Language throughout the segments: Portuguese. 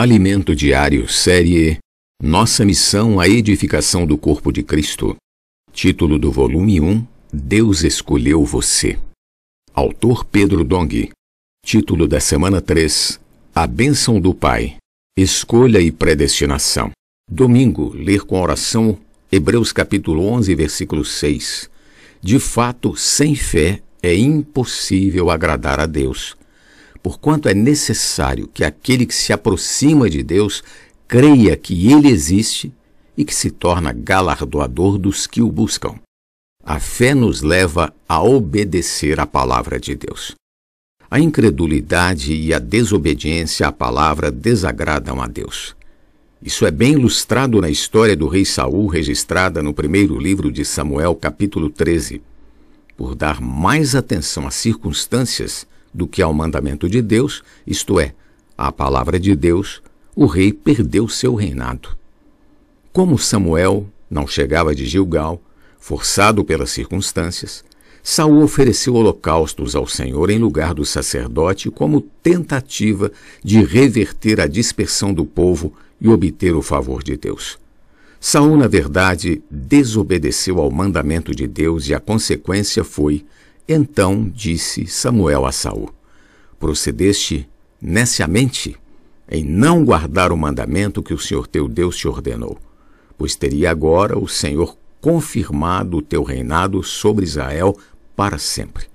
Alimento Diário, série Nossa Missão a Edificação do Corpo de Cristo. Título do volume 1: Deus escolheu você. Autor Pedro Dong. Título da semana 3: A Bênção do Pai. Escolha e predestinação. Domingo, ler com oração Hebreus capítulo 11, versículo 6. De fato, sem fé é impossível agradar a Deus porquanto é necessário que aquele que se aproxima de Deus creia que ele existe e que se torna galardoador dos que o buscam. A fé nos leva a obedecer à palavra de Deus. A incredulidade e a desobediência à palavra desagradam a Deus. Isso é bem ilustrado na história do rei Saul, registrada no primeiro livro de Samuel, capítulo 13. Por dar mais atenção às circunstâncias do que ao mandamento de Deus, isto é, à palavra de Deus, o rei perdeu seu reinado. Como Samuel não chegava de Gilgal, forçado pelas circunstâncias, Saul ofereceu holocaustos ao Senhor em lugar do sacerdote como tentativa de reverter a dispersão do povo e obter o favor de Deus. Saul, na verdade, desobedeceu ao mandamento de Deus e a consequência foi então disse Samuel a Saul: Procedeste neciamente em não guardar o mandamento que o Senhor teu Deus te ordenou, pois teria agora o Senhor confirmado o teu reinado sobre Israel para sempre.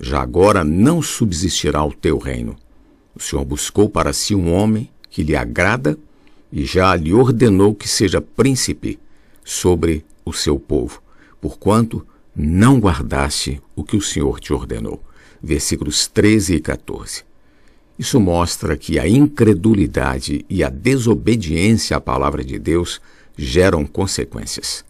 Já agora não subsistirá o teu reino. O Senhor buscou para si um homem que lhe agrada e já lhe ordenou que seja príncipe sobre o seu povo, porquanto não guardaste o que o Senhor te ordenou. Versículos 13 e 14. Isso mostra que a incredulidade e a desobediência à palavra de Deus geram consequências.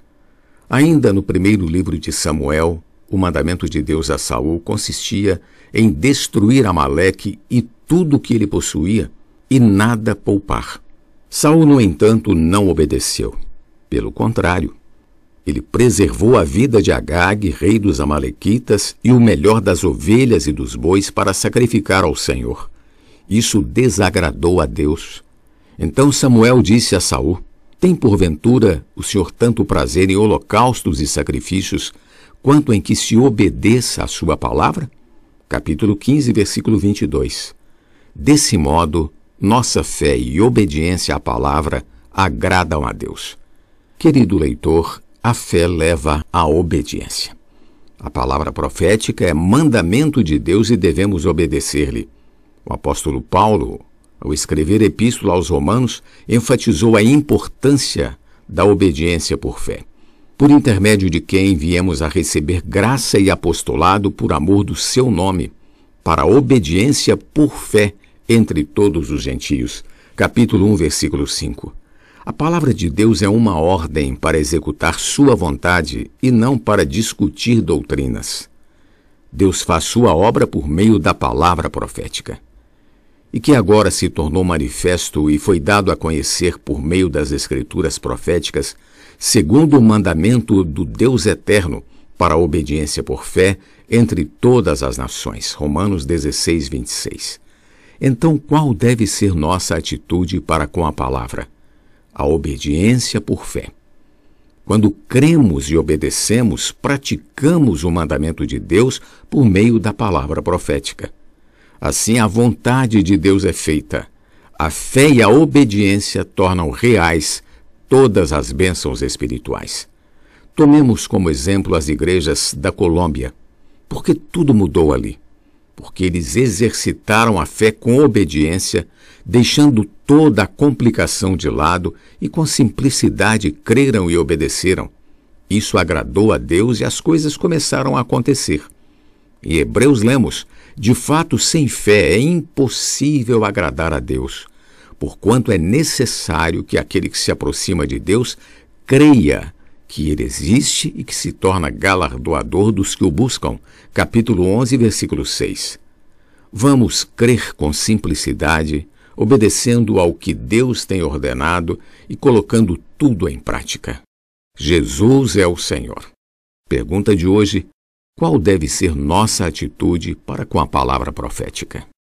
Ainda no primeiro livro de Samuel, o mandamento de Deus a Saul consistia em destruir Amaleque e tudo o que ele possuía, e nada poupar. Saul, no entanto, não obedeceu. Pelo contrário, ele preservou a vida de Agag, rei dos Amalequitas, e o melhor das ovelhas e dos bois para sacrificar ao Senhor. Isso desagradou a Deus. Então Samuel disse a Saul: Tem porventura o Senhor tanto prazer em holocaustos e sacrifícios, quanto em que se obedeça à sua palavra? Capítulo 15, versículo 22. Desse modo, nossa fé e obediência à palavra agradam a Deus. Querido leitor, a fé leva à obediência. A palavra profética é mandamento de Deus e devemos obedecer-lhe. O apóstolo Paulo, ao escrever epístola aos Romanos, enfatizou a importância da obediência por fé, por intermédio de quem viemos a receber graça e apostolado por amor do seu nome, para a obediência por fé entre todos os gentios. Capítulo 1, versículo 5. A palavra de Deus é uma ordem para executar sua vontade e não para discutir doutrinas. Deus faz sua obra por meio da palavra profética. E que agora se tornou manifesto e foi dado a conhecer por meio das escrituras proféticas, segundo o mandamento do Deus eterno, para a obediência por fé entre todas as nações. Romanos 16, 26. Então, qual deve ser nossa atitude para com a palavra? A obediência por fé. Quando cremos e obedecemos, praticamos o mandamento de Deus por meio da palavra profética. Assim, a vontade de Deus é feita. A fé e a obediência tornam reais todas as bênçãos espirituais. Tomemos como exemplo as igrejas da Colômbia, porque tudo mudou ali porque eles exercitaram a fé com obediência, deixando toda a complicação de lado e com simplicidade creram e obedeceram. Isso agradou a Deus e as coisas começaram a acontecer. Em Hebreus lemos: de fato, sem fé é impossível agradar a Deus, porquanto é necessário que aquele que se aproxima de Deus creia que ele existe e que se torna galardoador dos que o buscam. Capítulo 11, versículo 6. Vamos crer com simplicidade, obedecendo ao que Deus tem ordenado e colocando tudo em prática. Jesus é o Senhor. Pergunta de hoje: qual deve ser nossa atitude para com a palavra profética?